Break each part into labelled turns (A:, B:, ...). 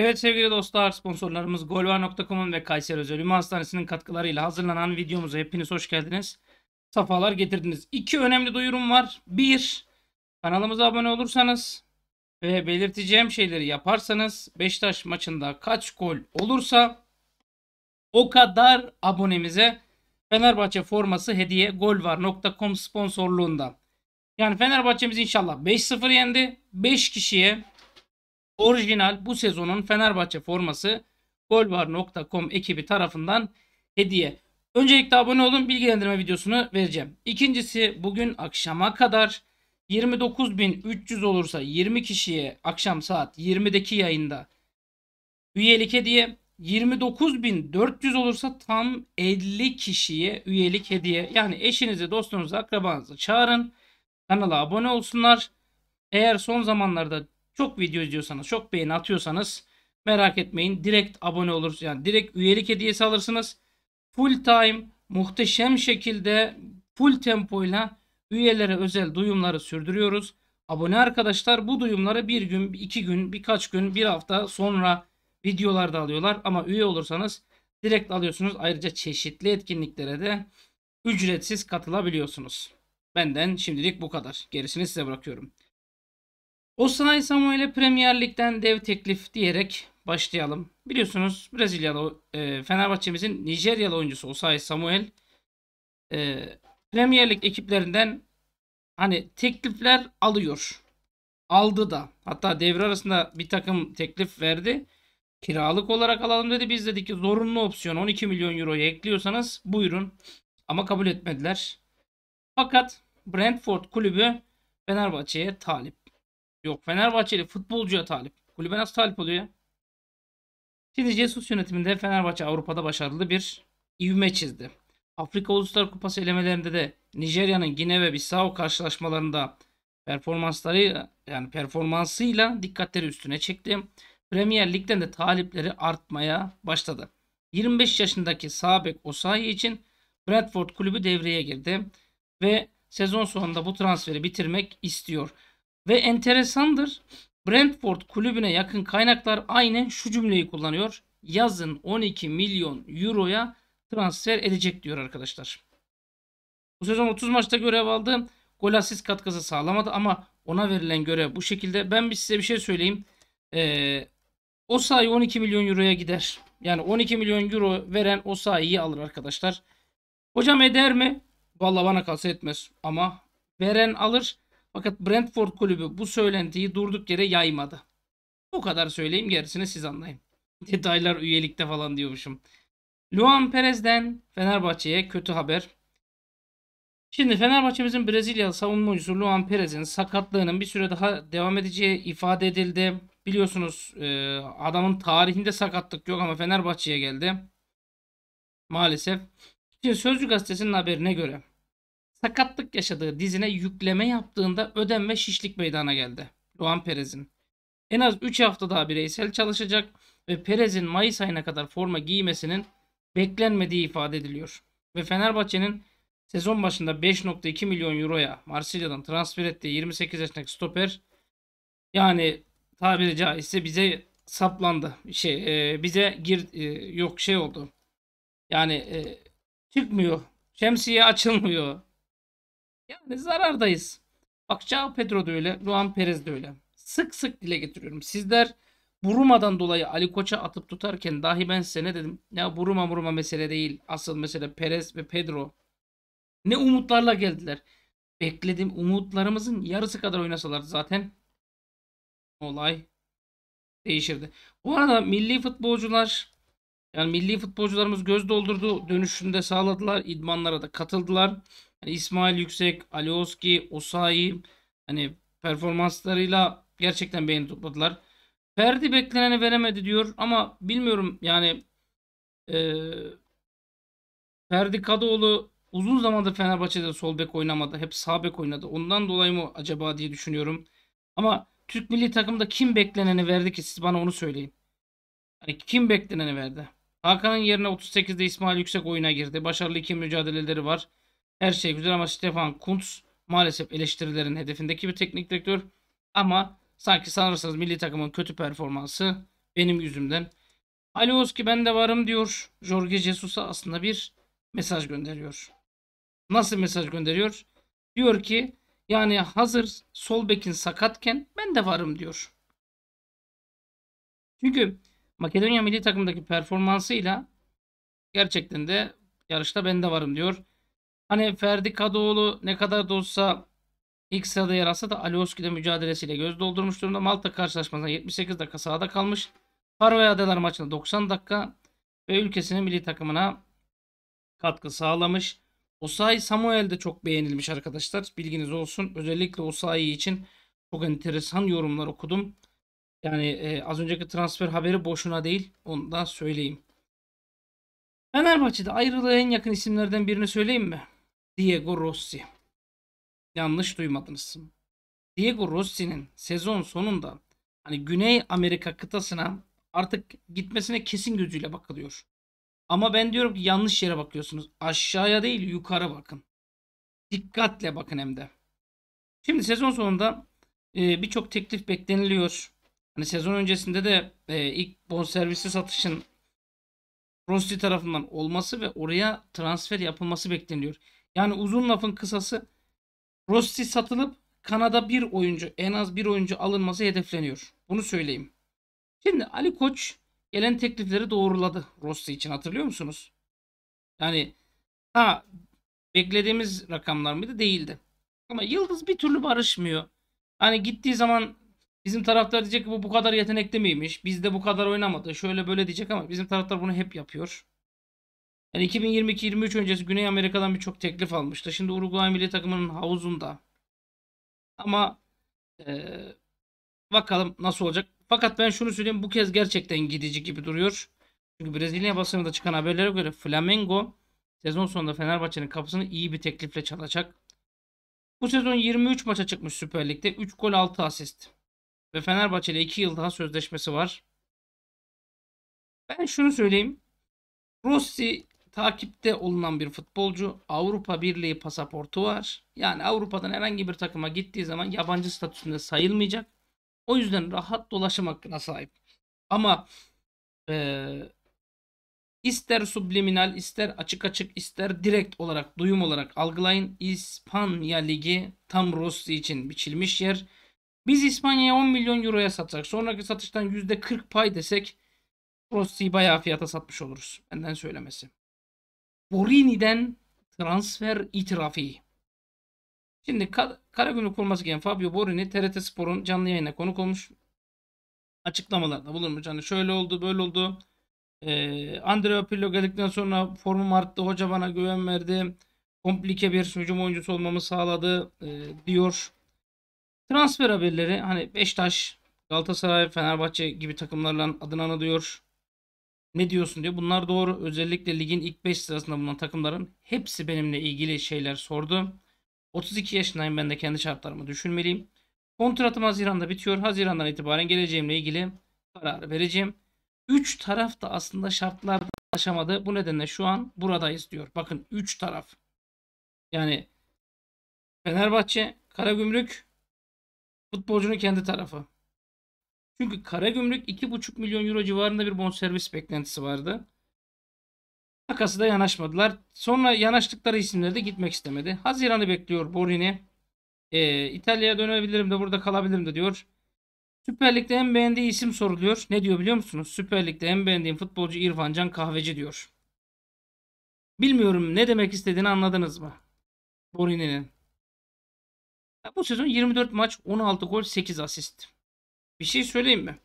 A: Evet sevgili dostlar sponsorlarımız Golvar.com'un ve Kayseri Özel Ümü Hastanesi'nin katkılarıyla hazırlanan videomuza hepiniz hoş geldiniz. Safalar getirdiniz. İki önemli duyurum var. Bir, kanalımıza abone olursanız ve belirteceğim şeyleri yaparsanız Beşiktaş maçında kaç gol olursa o kadar abonemize Fenerbahçe forması hediye golvar.com sponsorluğunda. Yani Fenerbahçe'miz inşallah 5-0 yendi. 5 kişiye orijinal bu sezonun Fenerbahçe forması golvar.com ekibi tarafından hediye. Öncelikle abone olun bilgilendirme videosunu vereceğim. İkincisi bugün akşama kadar 29.300 olursa 20 kişiye akşam saat 20'deki yayında üyelik hediye 29.400 olursa tam 50 kişiye üyelik hediye. Yani eşinizi, dostunuzu, akrabanızı çağırın. Kanala abone olsunlar. Eğer son zamanlarda çok video izliyorsanız, çok beğeni atıyorsanız merak etmeyin. Direkt abone olursunuz. Yani direkt üyelik hediyesi alırsınız. Full time muhteşem şekilde full tempoyla üyelere özel duyumları sürdürüyoruz. Abone arkadaşlar bu duyumları bir gün, iki gün, birkaç gün, bir hafta sonra videolarda alıyorlar. Ama üye olursanız direkt alıyorsunuz. Ayrıca çeşitli etkinliklere de ücretsiz katılabiliyorsunuz. Benden şimdilik bu kadar. Gerisini size bırakıyorum. Osayi Samuel'e Premier Lig'den dev teklif diyerek başlayalım. Biliyorsunuz Brezilyalı e, Fenerbahçe'mizin Nijeryalı oyuncusu Osayi Samuel e, Premier Lig ekiplerinden hani teklifler alıyor. Aldı da. Hatta devre arasında bir takım teklif verdi. Kiralık olarak alalım dedi. Biz dedik ki zorunlu opsiyon 12 milyon euroya ekliyorsanız buyurun. Ama kabul etmediler. Fakat Brentford kulübü Fenerbahçe'ye talip. Yok Fenerbahçeli futbolcuya talip. Kulübe nasıl talip oluyor Şimdi Jesus yönetiminde Fenerbahçe Avrupa'da başarılı bir ivme çizdi. Afrika Uluslar Kupası elemelerinde de Nijerya'nın Gine ve Bissau karşılaşmalarında performansları yani performansıyla dikkatleri üstüne çekti. Premier Lig'den de talipleri artmaya başladı. 25 yaşındaki Sabek Osayi için Bradford kulübü devreye girdi ve sezon sonunda bu transferi bitirmek istiyor. Ve enteresandır. Brentford kulübüne yakın kaynaklar aynen şu cümleyi kullanıyor. Yazın 12 milyon euroya transfer edecek diyor arkadaşlar. Bu sezon 30 maçta görev aldı. Gol asist katkısı sağlamadı ama ona verilen görev bu şekilde. Ben size bir şey söyleyeyim. Ee, o sayı 12 milyon euroya gider. Yani 12 milyon euro veren o sayıyı alır arkadaşlar. Hocam eder mi? Vallahi bana kalsa etmez. Ama veren alır. Fakat Brentford kulübü bu söylentiyi durduk yere yaymadı. Bu kadar söyleyeyim gerisini siz anlayın. Detaylar üyelikte falan diyormuşum. Luan Perez'den Fenerbahçe'ye kötü haber. Şimdi Fenerbahçe'mizin Brezilyalı savunma oyuncusu Luan Perez'in sakatlığının bir süre daha devam edeceği ifade edildi. Biliyorsunuz e, adamın tarihinde sakatlık yok ama Fenerbahçe'ye geldi. Maalesef. Şimdi Sözcü gazetesinin haberine göre sakatlık yaşadığı dizine yükleme yaptığında ödem ve şişlik meydana geldi. Luan Perez'in. En az 3 hafta daha bireysel çalışacak ve Perez'in Mayıs ayına kadar forma giymesinin beklenmediği ifade ediliyor. Ve Fenerbahçe'nin sezon başında 5.2 milyon euroya Marsilya'dan transfer ettiği 28 yaşındaki stoper yani tabiri caizse bize saplandı. Şey e, bize gir e, yok şey oldu. Yani e, çıkmıyor. Şemsiye açılmıyor. Yani zarardayız. Bak Cao Pedro da öyle. Luan Perez de öyle. Sık sık dile getiriyorum. Sizler Buruma'dan dolayı Ali Koç'a atıp tutarken dahi ben size ne dedim? Ya Buruma Buruma mesele değil. Asıl mesele Perez ve Pedro. Ne umutlarla geldiler. Bekledim umutlarımızın yarısı kadar oynasalar zaten olay değişirdi. Bu arada milli futbolcular yani milli futbolcularımız göz doldurdu. Dönüşünde sağladılar. İdmanlara da katıldılar. Yani İsmail Yüksek, Alioski, Osayi hani performanslarıyla gerçekten beğeni topladılar. Ferdi bekleneni veremedi diyor ama bilmiyorum yani e, Ferdi Kadıoğlu uzun zamandır Fenerbahçe'de sol bek oynamadı. Hep sağ bek oynadı. Ondan dolayı mı acaba diye düşünüyorum. Ama Türk milli takımda kim bekleneni verdi ki siz bana onu söyleyin. Hani kim bekleneni verdi? Hakan'ın yerine 38'de İsmail Yüksek oyuna girdi. Başarılı iki mücadeleleri var. Her şey güzel ama Stefan Kuntz maalesef eleştirilerin hedefindeki bir teknik direktör. Ama sanki sanırsanız milli takımın kötü performansı Benim yüzümden. Alioski ben de varım diyor. Jorge Jesus'a aslında bir mesaj gönderiyor. Nasıl mesaj gönderiyor? Diyor ki yani hazır sol bekin sakatken ben de varım diyor. Çünkü Makedonya milli takımdaki performansıyla gerçekten de yarışta ben de varım diyor. Hani Ferdi Kadıoğlu ne kadar da olsa ilk sırada yer alsa da Alioski'de mücadelesiyle göz doldurmuş durumda. Malta karşılaşmasında 78 dakika sahada kalmış. Faroe Adalar maçında 90 dakika ve ülkesinin milli takımına katkı sağlamış. Osayi Samuel de çok beğenilmiş arkadaşlar. Bilginiz olsun. Özellikle Osayi için çok enteresan yorumlar okudum. Yani e, az önceki transfer haberi boşuna değil. Onu da söyleyeyim. Fenerbahçe'de ayrılığa en yakın isimlerden birini söyleyeyim mi? Diego Rossi. Yanlış duymadınız. Diego Rossi'nin sezon sonunda hani Güney Amerika kıtasına artık gitmesine kesin gözüyle bakılıyor. Ama ben diyorum ki yanlış yere bakıyorsunuz. Aşağıya değil yukarı bakın. Dikkatle bakın hem de. Şimdi sezon sonunda e, birçok teklif bekleniliyor. Hani sezon öncesinde de e, ilk bonservisi satışın Rossi tarafından olması ve oraya transfer yapılması bekleniyor. Yani uzun lafın kısası Rossi satılıp Kanada bir oyuncu en az bir oyuncu alınması hedefleniyor. Bunu söyleyeyim. Şimdi Ali Koç gelen teklifleri doğruladı Rossi için hatırlıyor musunuz? Yani ha beklediğimiz rakamlar mıydı? Değildi. Ama Yıldız bir türlü barışmıyor. Hani gittiği zaman bizim taraftar diyecek ki bu bu kadar yetenekli miymiş? Bizde bu kadar oynamadı. Şöyle böyle diyecek ama bizim taraftar bunu hep yapıyor. Yani 2022-23 öncesi Güney Amerika'dan birçok teklif almıştı. Şimdi Uruguay milli takımının havuzunda. Ama ee, bakalım nasıl olacak. Fakat ben şunu söyleyeyim bu kez gerçekten gidici gibi duruyor. Çünkü Brezilya basınında çıkan haberlere göre Flamengo sezon sonunda Fenerbahçe'nin kapısını iyi bir teklifle çalacak. Bu sezon 23 maça çıkmış Süper Lig'de. 3 gol 6 asist. Ve Fenerbahçe ile 2 yıl daha sözleşmesi var. Ben şunu söyleyeyim. Rossi takipte olunan bir futbolcu. Avrupa Birliği pasaportu var. Yani Avrupa'dan herhangi bir takıma gittiği zaman yabancı statüsünde sayılmayacak. O yüzden rahat dolaşım hakkına sahip. Ama e, ister subliminal, ister açık açık, ister direkt olarak, duyum olarak algılayın. İspanya Ligi tam Rossi için biçilmiş yer. Biz İspanya'ya 10 milyon euroya satsak, sonraki satıştan %40 pay desek Rossi'yi bayağı fiyata satmış oluruz. Benden söylemesi. Borini'den transfer itirafı. Şimdi Karagümrük kurması gereken Fabio Borini TRT Spor'un canlı yayına konuk olmuş. Açıklamalarda bulunmuş. Hani şöyle oldu böyle oldu. Ee, Andrea Pirlo geldikten sonra formum arttı. Hoca bana güven verdi. Komplike bir hücum oyuncusu olmamı sağladı e, diyor. Transfer haberleri hani Beşiktaş, Galatasaray, Fenerbahçe gibi takımlarla adını anılıyor. Ne diyorsun diyor. Bunlar doğru. Özellikle ligin ilk 5 sırasında bulunan takımların hepsi benimle ilgili şeyler sordu. 32 yaşındayım ben de kendi şartlarımı düşünmeliyim. Kontratım Haziran'da bitiyor. Haziran'dan itibaren geleceğimle ilgili karar vereceğim. 3 taraf da aslında şartlarda anlaşamadı. Bu nedenle şu an buradayız diyor. Bakın 3 taraf. Yani Fenerbahçe, Karagümrük, futbolcunun kendi tarafı. Çünkü Karagümrük 2,5 milyon euro civarında bir bonservis beklentisi vardı. Takası da yanaşmadılar. Sonra yanaştıkları isimler de gitmek istemedi. Haziran'ı bekliyor Borini. Ee, İtalya'ya dönebilirim de burada kalabilirim de diyor. Süper Lig'de en beğendiği isim soruluyor. Ne diyor biliyor musunuz? Süper Lig'de en beğendiğim futbolcu İrfan Can Kahveci diyor. Bilmiyorum ne demek istediğini anladınız mı? Borini'nin. Bu sezon 24 maç 16 gol 8 asist. Bir şey söyleyeyim mi?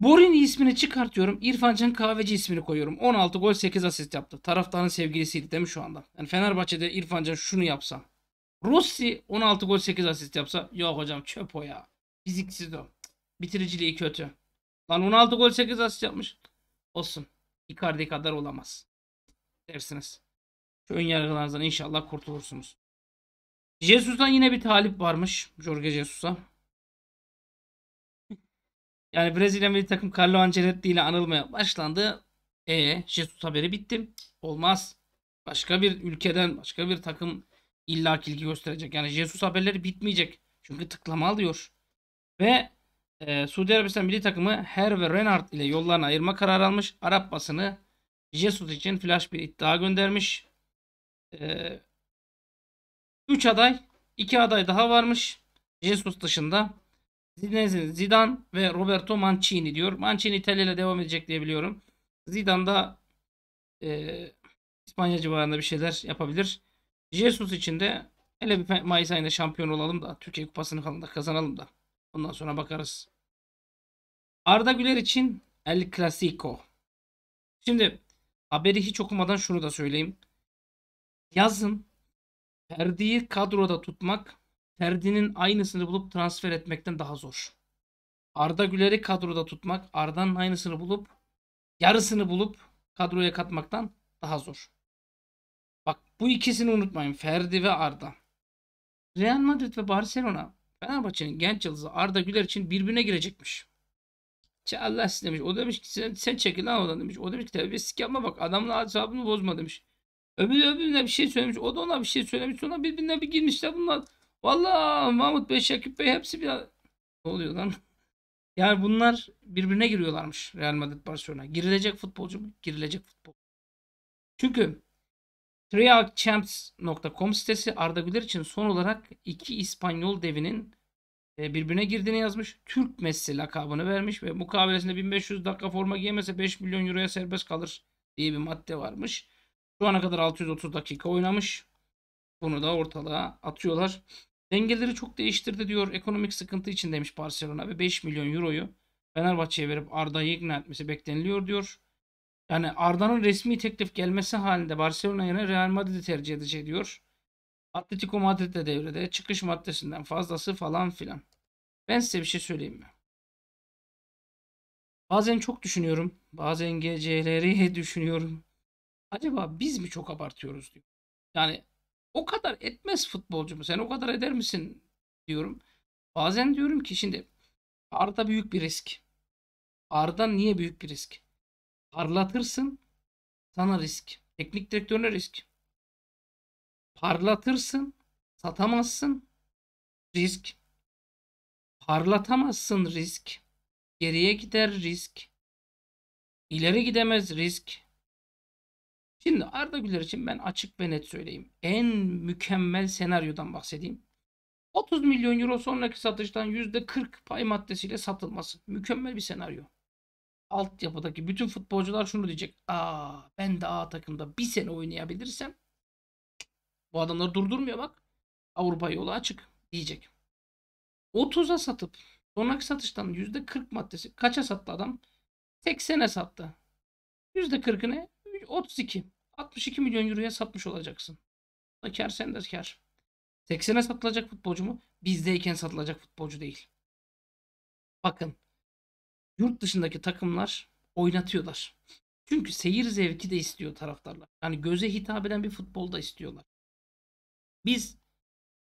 A: Borini ismini çıkartıyorum. İrfan Can Kahveci ismini koyuyorum. 16 gol 8 asist yaptı. Taraftarın sevgilisiydi değil mi şu anda? Yani Fenerbahçe'de İrfan Can şunu yapsa. Rossi 16 gol 8 asist yapsa. Yok hocam çöp o ya. Fiziksiz o. Bitiriciliği kötü. Lan 16 gol 8 asist yapmış. Olsun. Icardi kadar olamaz. Dersiniz. Şu ön yargılarınızdan inşallah kurtulursunuz. Jesus'tan yine bir talip varmış. Jorge Jesus'a. Yani Brezilya milli takım Carlo Ancelotti ile anılmaya başlandı. E Jesus haberi bitti. Olmaz. Başka bir ülkeden, başka bir takım illa ilgi gösterecek. Yani Jesus haberleri bitmeyecek. Çünkü tıklama alıyor. Ve Ee, Suudi Arabistan milli takımı Her ve Renard ile yollarını ayırma kararı almış. Arap basını Jesus için flash bir iddia göndermiş. 3 aday, 2 aday daha varmış. Jesus dışında. Zidane ve Roberto Mancini diyor. Mancini İtalya ile devam edecek diye biliyorum. Zidane da e, İspanya civarında bir şeyler yapabilir. Jesus için de hele bir Mayıs ayında şampiyon olalım da Türkiye Kupası'nı falan da kazanalım da. Ondan sonra bakarız. Arda Güler için El Clasico. Şimdi haberi hiç okumadan şunu da söyleyeyim. Yazın Ferdi'yi kadroda tutmak Ferdi'nin aynısını bulup transfer etmekten daha zor. Arda Güler'i kadroda tutmak Arda'nın aynısını bulup yarısını bulup kadroya katmaktan daha zor. Bak bu ikisini unutmayın. Ferdi ve Arda. Real Madrid ve Barcelona Fenerbahçe'nin genç yıldızı Arda Güler için birbirine girecekmiş. Allah demiş. O demiş ki sen, sen çekil lan oradan demiş. O demiş ki terbiyesizlik yapma bak adamın asabını bozma demiş. Öbürü öbürüne bir şey söylemiş. O da ona bir şey söylemiş. Sonra birbirine bir girmişler bunlar. Vallahi Mahmut Bey, Şakip Bey hepsi bir... Ne oluyor lan? Yani bunlar birbirine giriyorlarmış Real Madrid Barcelona. Girilecek futbolcu mu? Girilecek futbol. Çünkü TrialChamps.com sitesi Arda Güler için son olarak iki İspanyol devinin e, birbirine girdiğini yazmış. Türk Messi lakabını vermiş ve mukavelesinde 1500 dakika forma giyemese 5 milyon euroya serbest kalır diye bir madde varmış. Şu ana kadar 630 dakika oynamış. Bunu da ortalığa atıyorlar. Dengeleri çok değiştirdi diyor. Ekonomik sıkıntı için demiş Barcelona ve 5 milyon euroyu Fenerbahçe'ye verip Arda'yı ikna etmesi bekleniliyor diyor. Yani Arda'nın resmi teklif gelmesi halinde Barcelona yerine Real Madrid'i tercih edecek diyor. Atletico Madrid de devrede. Çıkış maddesinden fazlası falan filan. Ben size bir şey söyleyeyim mi? Bazen çok düşünüyorum. Bazen geceleri düşünüyorum. Acaba biz mi çok abartıyoruz diyor. Yani o kadar etmez futbolcu mu? Sen o kadar eder misin diyorum. Bazen diyorum ki şimdi Arda büyük bir risk. Arda niye büyük bir risk? Parlatırsın sana risk. Teknik direktörüne risk. Parlatırsın satamazsın risk. Parlatamazsın risk. Geriye gider risk. İleri gidemez risk. Şimdi Arda Güler için ben açık ve net söyleyeyim. En mükemmel senaryodan bahsedeyim. 30 milyon euro sonraki satıştan %40 pay maddesiyle satılması. Mükemmel bir senaryo. Altyapıdaki bütün futbolcular şunu diyecek. Aa ben de A takımda bir sene oynayabilirsem bu adamları durdurmuyor bak. Avrupa yolu açık diyecek. 30'a satıp sonraki satıştan %40 maddesi kaça sattı adam? 80'e sattı. %40'ını 32. 62 milyon euroya satmış olacaksın. Da kar sende kar. 80'e satılacak futbolcu mu? Bizdeyken satılacak futbolcu değil. Bakın. Yurt dışındaki takımlar oynatıyorlar. Çünkü seyir zevki de istiyor taraftarlar. Yani göze hitap eden bir futbol da istiyorlar. Biz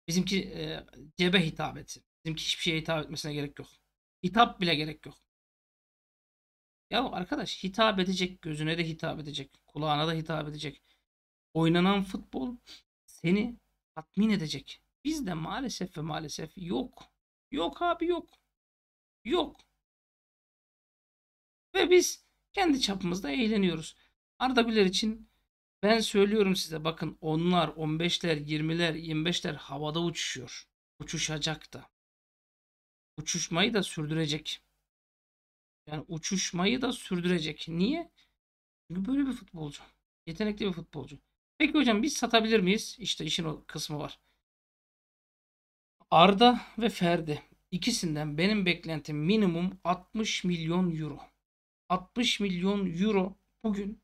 A: bizimki e, cebe hitap etsin. Bizimki hiçbir şeye hitap etmesine gerek yok. Hitap bile gerek yok. Ya arkadaş hitap edecek, gözüne de hitap edecek, kulağına da hitap edecek. Oynanan futbol seni tatmin edecek. Bizde maalesef ve maalesef yok. Yok abi yok. Yok. Ve biz kendi çapımızda eğleniyoruz. Arda Güler için ben söylüyorum size bakın onlar 15'ler, 20'ler, 25'ler havada uçuşuyor. Uçuşacak da. Uçuşmayı da sürdürecek. Yani uçuşmayı da sürdürecek. Niye? Çünkü böyle bir futbolcu. Yetenekli bir futbolcu. Peki hocam biz satabilir miyiz? İşte işin o kısmı var. Arda ve Ferdi ikisinden benim beklentim minimum 60 milyon euro. 60 milyon euro bugün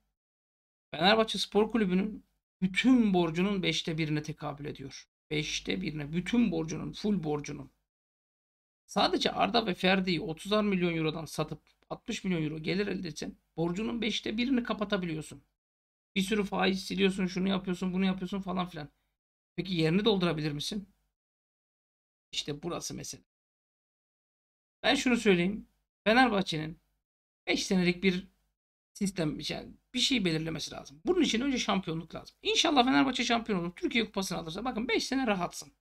A: Fenerbahçe Spor Kulübü'nün bütün borcunun 5'te birine tekabül ediyor. 5'te birine. Bütün borcunun, full borcunun. Sadece Arda ve Ferdi'yi 30'ar milyon eurodan satıp 60 milyon euro gelir elde etsen borcunun 5'te birini kapatabiliyorsun. Bir sürü faiz siliyorsun, şunu yapıyorsun, bunu yapıyorsun falan filan. Peki yerini doldurabilir misin? İşte burası mesele. Ben şunu söyleyeyim. Fenerbahçe'nin 5 senelik bir sistem yani bir şey belirlemesi lazım. Bunun için önce şampiyonluk lazım. İnşallah Fenerbahçe şampiyon olur. Türkiye kupasını alırsa bakın 5 sene rahatsın.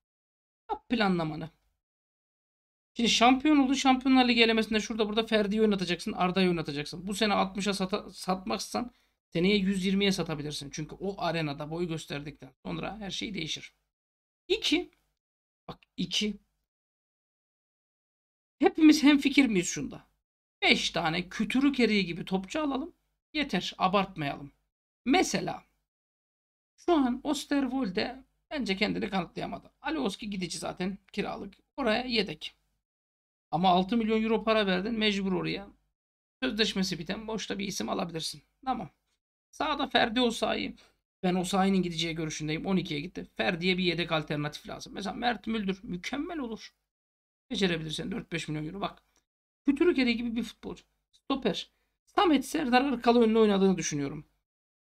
A: Yap planlamanı. Şimdi şampiyon oldu. Şampiyonlar Ligi elemesinde şurada burada Ferdi'yi oynatacaksın. Arda'yı oynatacaksın. Bu sene 60'a sata, satmazsan seneye 120'ye satabilirsin. Çünkü o arenada boy gösterdikten sonra her şey değişir. 2. Bak 2. Hepimiz hemfikir miyiz şunda? 5 tane kütürük eriği gibi topçu alalım. Yeter. Abartmayalım. Mesela şu an Osterwolde bence kendini kanıtlayamadı. Alioski gidici zaten kiralık. Oraya yedek. Ama 6 milyon euro para verdin mecbur oraya. Sözleşmesi biten boşta bir isim alabilirsin. Tamam. Sağda Ferdi Osayi. Ben Osayi'nin gideceği görüşündeyim. 12'ye gitti. Ferdi'ye bir yedek alternatif lazım. Mesela Mert Müldür mükemmel olur. Becerebilirsen 4-5 milyon euro. Bak. Kütürükeri gibi bir futbolcu. Stoper. Samet Serdar arkalı önlü oynadığını düşünüyorum.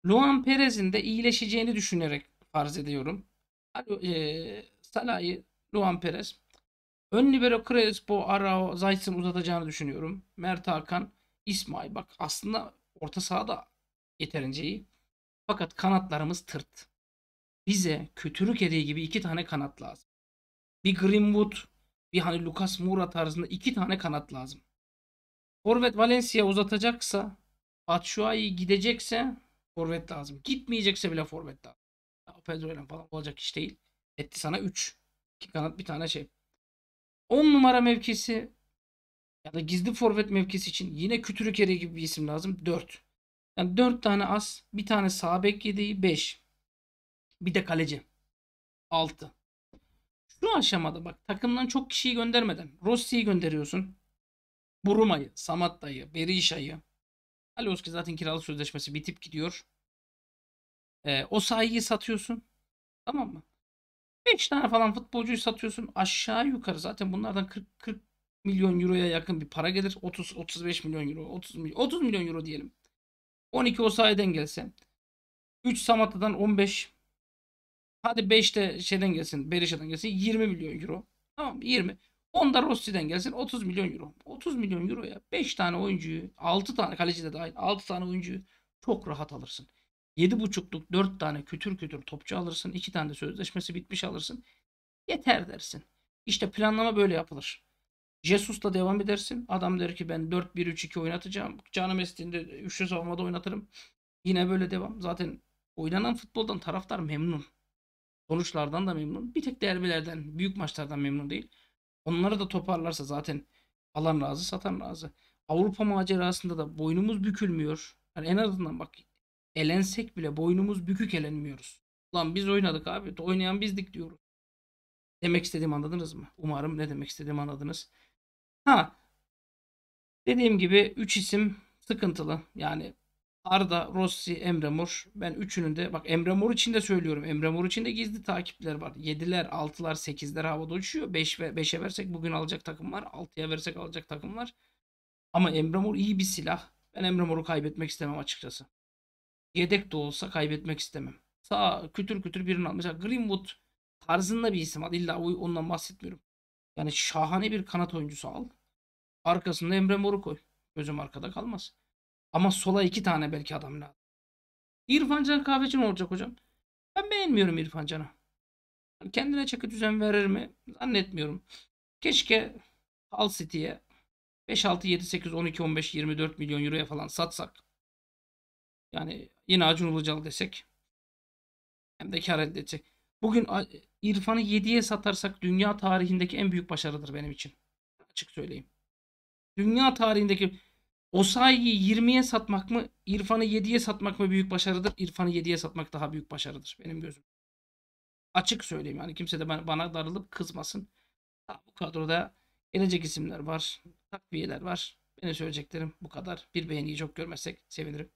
A: Luan Perez'in de iyileşeceğini düşünerek farz ediyorum. Salah'ı Luan Perez. Ön libero Crespo, Arao, Zayt'ın uzatacağını düşünüyorum. Mert Hakan, İsmail. Bak aslında orta sahada yeterince iyi. Fakat kanatlarımız tırt. Bize kötürük eriği gibi iki tane kanat lazım. Bir Greenwood, bir hani Lucas Moura tarzında iki tane kanat lazım. Forvet Valencia uzatacaksa, Batshuayi gidecekse forvet lazım. Gitmeyecekse bile forvet lazım. Pedro falan olacak iş değil. Etti sana 3. İki kanat bir tane şey. 10 numara mevkisi ya da gizli forvet mevkisi için yine Kütürükere gibi bir isim lazım. 4. Yani 4 tane as, bir tane sağ bek yedeği 5. Bir de kaleci. 6. Şu aşamada bak takımdan çok kişiyi göndermeden Rossi'yi gönderiyorsun. Buruma'yı, Samatta'yı, Berisha'yı. Alioski zaten kiralık sözleşmesi bitip gidiyor. Ee, o sayıyı satıyorsun. Tamam mı? 5 tane falan futbolcuyu satıyorsun. Aşağı yukarı zaten bunlardan 40, 40 milyon euroya yakın bir para gelir. 30 35 milyon euro, 30 milyon 30 milyon euro diyelim. 12 o sayeden gelse. 3 Samatta'dan 15 Hadi 5 de şeyden gelsin. Berisha'dan gelsin. 20 milyon euro. Tamam 20. 10 da Rossi'den gelsin. 30 milyon euro. 30 milyon euroya 5 tane oyuncuyu 6 tane kaleci de dahil 6 tane oyuncuyu çok rahat alırsın. 7.5'luk 4 tane kütür kütür topçu alırsın. 2 tane de sözleşmesi bitmiş alırsın. Yeter dersin. İşte planlama böyle yapılır. Jesus'la devam edersin. Adam der ki ben 4-1-3-2 oynatacağım. Canım estiğinde üçlü savunmada oynatırım. Yine böyle devam. Zaten oynanan futboldan taraftar memnun. Sonuçlardan da memnun. Bir tek derbilerden, büyük maçlardan memnun değil. Onları da toparlarsa zaten alan razı, satan razı. Avrupa macerasında da boynumuz bükülmüyor. Yani en azından bak elensek bile boynumuz bükük elenmiyoruz. Lan biz oynadık abi. Oynayan bizdik diyoruz. Demek istediğimi anladınız mı? Umarım ne demek istediğimi anladınız. Ha. Dediğim gibi 3 isim sıkıntılı. Yani Arda, Rossi, Emre Mor. Ben üçünün de bak Emre Mor için de söylüyorum. Emre Mor için de gizli takipler var. 7'ler, 6'lar, 8'ler havada uçuyor. 5 ve 5'e versek bugün alacak takım var. 6'ya versek alacak takım var. Ama Emre Mor iyi bir silah. Ben Emre Mor'u kaybetmek istemem açıkçası. Yedek de olsa kaybetmek istemem. Sağ kütür kütür birini. Mesela Greenwood tarzında bir isim al. İlla ondan bahsetmiyorum. Yani şahane bir kanat oyuncusu al. Arkasında Emre Mor'u koy. Gözüm arkada kalmaz. Ama sola iki tane belki adam lazım. İrfan Can Kahveci ne olacak hocam? Ben beğenmiyorum İrfan Can'ı. Kendine çeki düzen verir mi? Zannetmiyorum. Keşke Hull City'ye 5, 6, 7, 8, 12, 15, 24 milyon euroya falan satsak. Yani yine Acun Ilıcalı desek. Hem de kar elde edecek. Bugün İrfan'ı 7'ye satarsak dünya tarihindeki en büyük başarıdır benim için. Açık söyleyeyim. Dünya tarihindeki Osayi'yi 20'ye satmak mı, İrfan'ı 7'ye satmak mı büyük başarıdır? İrfan'ı 7'ye satmak daha büyük başarıdır benim gözüm. Açık söyleyeyim yani kimse de bana darılıp kızmasın. Bu kadroda gelecek isimler var, takviyeler var. Benim söyleyeceklerim bu kadar. Bir beğeniyi çok görmezsek sevinirim.